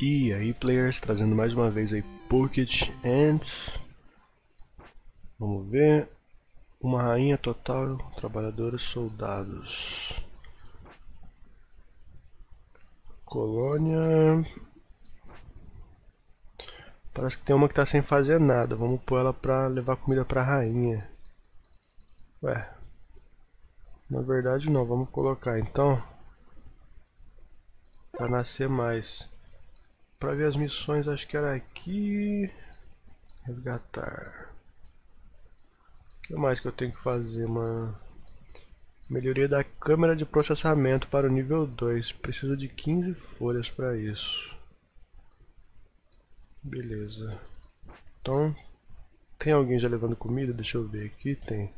E aí players, trazendo mais uma vez aí Pocket Ants. Vamos ver. Uma rainha total, trabalhadores, soldados. Colônia. Parece que tem uma que está sem fazer nada. Vamos pôr ela para levar comida para a rainha. Ué. Na verdade não, vamos colocar então. Para nascer mais. Para ver as missões, acho que era aqui. Resgatar. O que mais que eu tenho que fazer, mano? Melhoria da câmera de processamento para o nível 2. Preciso de 15 folhas para isso. Beleza. Então, tem alguém já levando comida? Deixa eu ver aqui. Tem.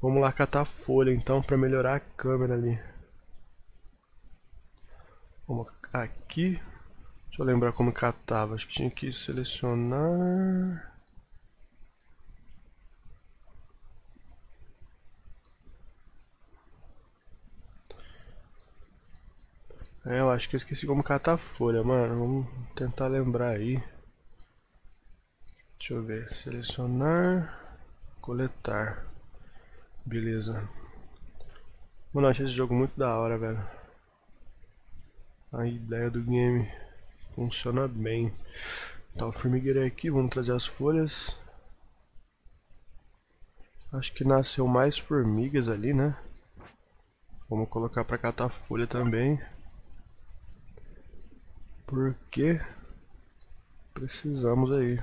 Vamos lá catar folha então para melhorar a câmera ali. Vamos aqui. Deixa eu lembrar como catava. Acho que tinha que selecionar. É, eu acho que eu esqueci como catar folha, mano. Vamos tentar lembrar aí. Deixa eu ver. Selecionar. Coletar. Beleza. Mano, eu achei esse jogo muito da hora, velho. A ideia do game. Funciona bem. Tá o formigueiro aqui, vamos trazer as folhas. Acho que nasceu mais formigas ali, né? Vamos colocar pra catar folha também. Porque precisamos aí.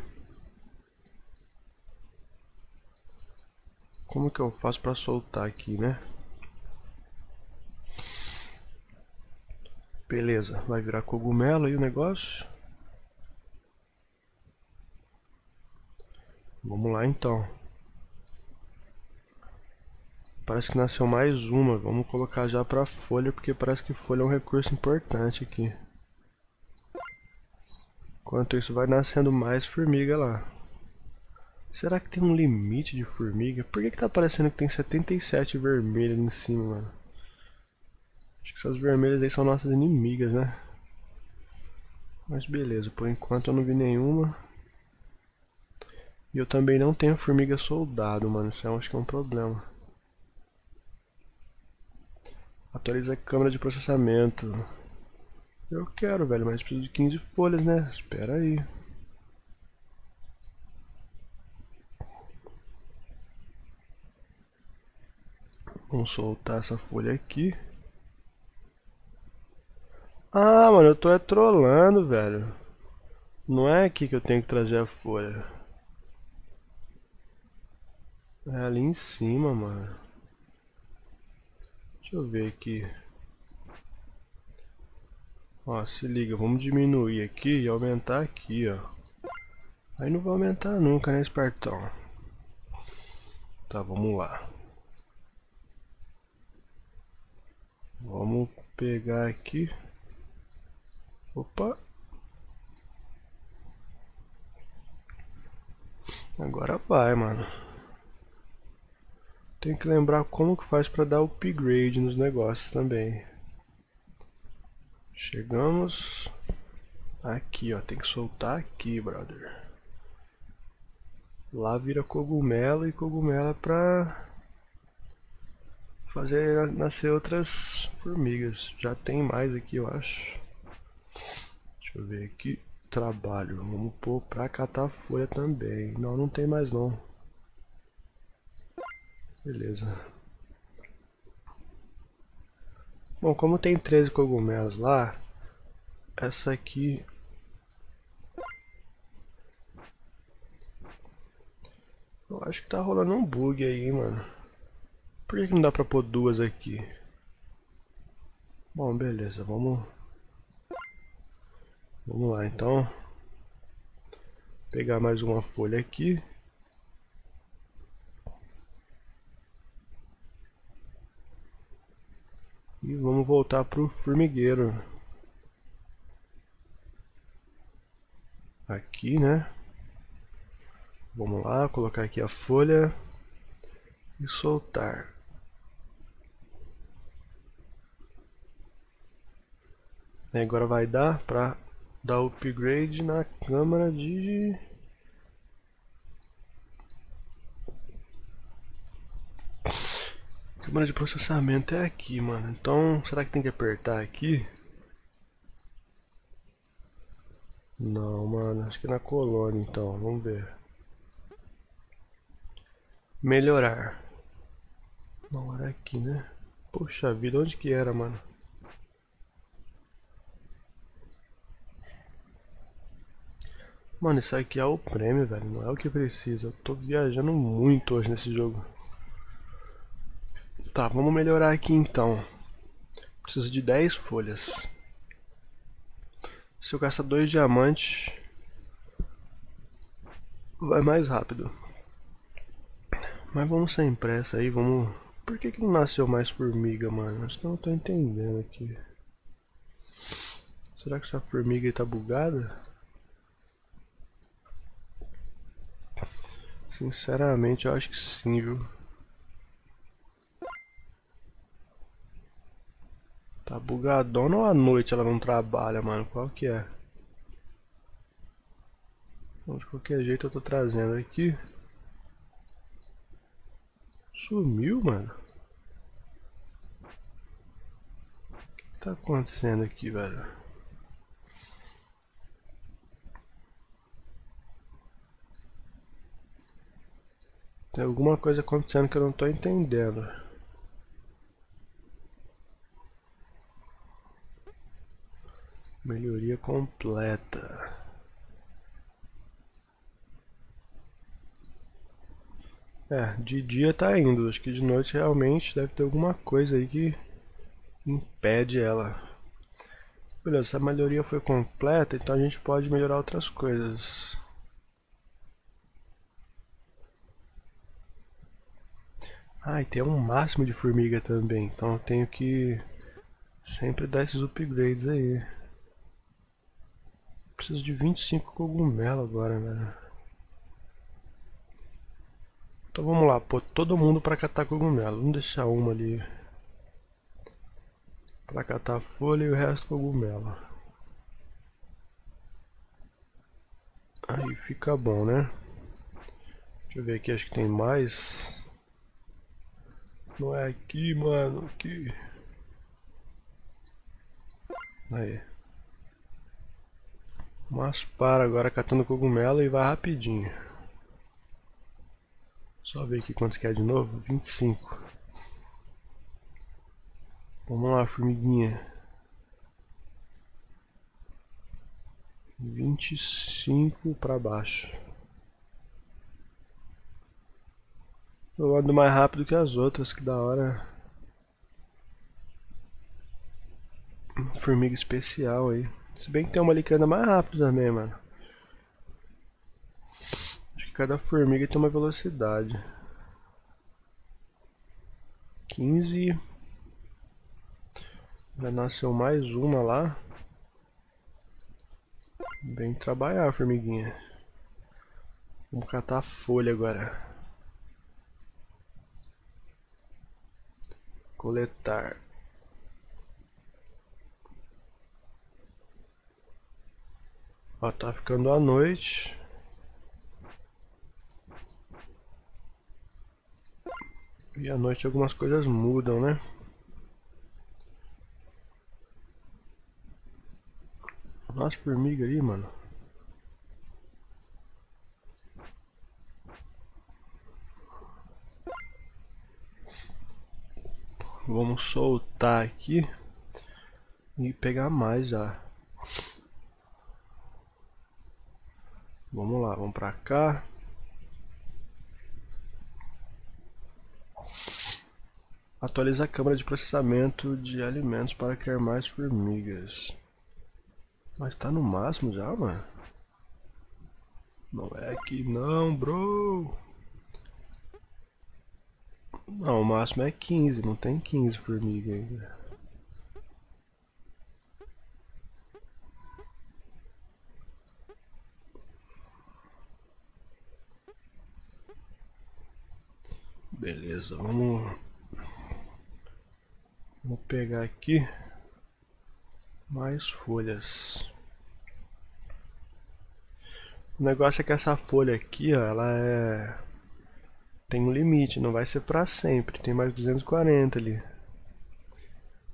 Como que eu faço pra soltar aqui, né? Beleza, vai virar cogumelo aí o negócio. Vamos lá então. Parece que nasceu mais uma. Vamos colocar já para folha, porque parece que folha é um recurso importante aqui. Enquanto isso vai nascendo mais formiga lá. Será que tem um limite de formiga? Por que, que tá aparecendo que tem 77 vermelhas em cima, mano? Acho que essas vermelhas aí são nossas inimigas, né? Mas beleza, por enquanto eu não vi nenhuma. E eu também não tenho formiga soldado, mano. Isso eu acho que é um problema. Atualiza a câmera de processamento. Eu quero, velho, mas preciso de 15 folhas, né? Espera aí. Vamos soltar essa folha aqui. Ah, mano, eu tô é trolando, velho. Não é aqui que eu tenho que trazer a folha. É ali em cima, mano. Deixa eu ver aqui. Ó, se liga, vamos diminuir aqui e aumentar aqui, ó. Aí não vai aumentar nunca, né, espertão? Tá, vamos lá. Vamos pegar aqui. Opa. Agora vai, mano. Tem que lembrar como que faz para dar upgrade nos negócios também. Chegamos aqui, ó. Tem que soltar aqui, brother. Lá vira cogumelo e cogumelo é pra fazer nascer outras formigas. Já tem mais aqui, eu acho. Deixa eu ver aqui. Trabalho. Vamos pôr pra catar folha também. Não, não tem mais não. Beleza. Bom, como tem 13 cogumelos lá, essa aqui... Eu acho que tá rolando um bug aí, mano. Por que não dá pra pôr duas aqui? Bom, beleza, vamos Vamos lá, então. Pegar mais uma folha aqui. E vamos voltar para o formigueiro. Aqui, né? Vamos lá, colocar aqui a folha e soltar. E agora vai dar para dar upgrade na câmara de câmara de processamento é aqui mano. Então será que tem que apertar aqui? Não mano acho que é na colônia então. Vamos ver. Melhorar. Não era aqui né? Poxa vida onde que era mano Mano, isso aqui é o prêmio, velho. Não é o que precisa. Eu tô viajando muito hoje nesse jogo. Tá, vamos melhorar aqui então. Preciso de 10 folhas. Se eu gastar dois diamantes, vai mais rápido. Mas vamos sem pressa aí, vamos... Por que que não nasceu mais formiga, mano? Eu não tô entendendo aqui. Será que essa formiga aí tá bugada? Sinceramente, eu acho que sim, viu? Tá bugadona ou à noite ela não trabalha, mano? Qual que é? De qualquer jeito eu tô trazendo aqui. Sumiu, mano. O que tá acontecendo aqui, velho? Tem alguma coisa acontecendo que eu não estou entendendo. Melhoria completa. É, de dia tá indo, acho que de noite realmente deve ter alguma coisa aí que impede ela. Beleza, essa melhoria foi completa, então a gente pode melhorar outras coisas. Ah, e tem um máximo de formiga também, então eu tenho que sempre dar esses upgrades aí. Preciso de 25 cogumelos agora, velho. Então vamos lá, pô, todo mundo pra catar cogumelo. Vamos deixar uma ali pra catar folha e o resto cogumelo. Aí fica bom, né? Deixa eu ver aqui, acho que tem mais. Não é aqui, mano. Aqui. Aí. Mas para agora catando cogumelo e vai rapidinho. Só ver aqui quantos quer de novo. 25. Vamos lá, formiguinha. 25 para baixo. Eu ando mais rápido que as outras, que da hora. Formiga especial aí. Se bem que tem uma ali que anda mais rápido também, mano. Acho que cada formiga tem uma velocidade. 15. Já nasceu mais uma lá. Vem trabalhar, formiguinha. Vamos catar a folha agora. Coletar. Ó, tá ficando a noite. E à noite algumas coisas mudam né? Nossa, formiga aí, mano. Vamos soltar aqui e pegar mais já. Vamos lá, vamos pra cá. Atualiza a câmara de processamento de alimentos para criar mais formigas. Mas tá no máximo já, mano? Não é aqui não, bro. Não, o máximo é 15, não tem 15 formigas ainda. Beleza, vamos Vou pegar aqui mais folhas. O negócio é que essa folha aqui, ó, ela é... Tem um limite, não vai ser pra sempre. Tem mais 240 ali.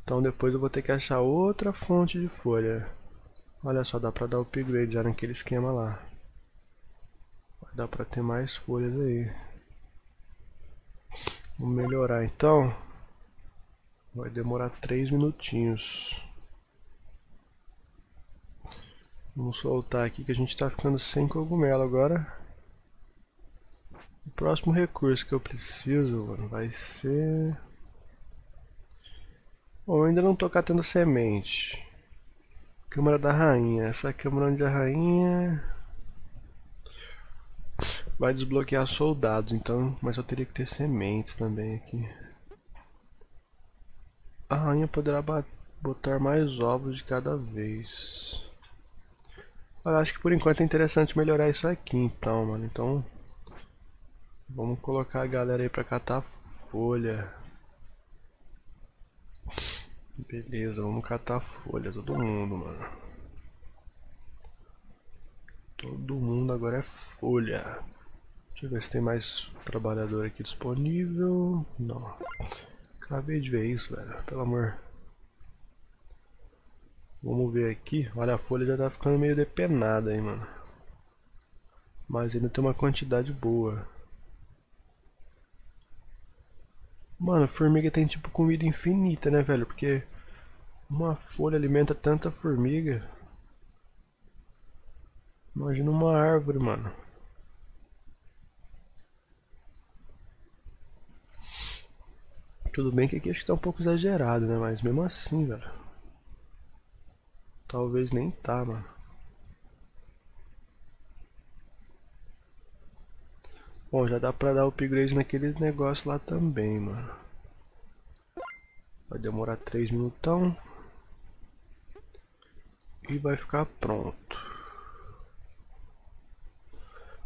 Então depois eu vou ter que achar outra fonte de folha. Olha só, dá pra dar upgrade já naquele esquema lá. Dar pra ter mais folhas aí. Vamos melhorar então. Vai demorar 3 minutinhos. Vamos soltar aqui que a gente está ficando sem cogumelo agora. O próximo recurso que eu preciso mano, vai ser... Bom, eu ainda não estou catando semente. Câmara da rainha. Essa câmara onde a rainha vai desbloquear soldados, então, mas eu teria que ter sementes também aqui. A rainha poderá botar mais ovos de cada vez. Eu acho que por enquanto é interessante melhorar isso aqui, então, mano. Então, vamos colocar a galera aí pra catar folha. Beleza, vamos catar folha, todo mundo, mano. Todo mundo agora é folha. Deixa eu ver se tem mais trabalhador aqui disponível. Não. Acabei de ver isso, velho. Pelo amor. Vamos ver aqui. Olha, a folha já tá ficando meio depenada aí, mano. Mas ainda tem uma quantidade boa. Mano, formiga tem tipo comida infinita, né, velho? Porque uma folha alimenta tanta formiga. Imagina uma árvore, mano. Tudo bem que aqui acho que tá um pouco exagerado, né? Mas mesmo assim, velho. Talvez nem tá, mano. Bom, já dá pra dar upgrade naquele negócio lá também, mano. Vai demorar 3 minutão. E vai ficar pronto.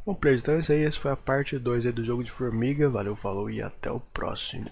Bom, players, então é isso aí. Essa foi a parte 2 do jogo de formiga. Valeu, falou e até o próximo.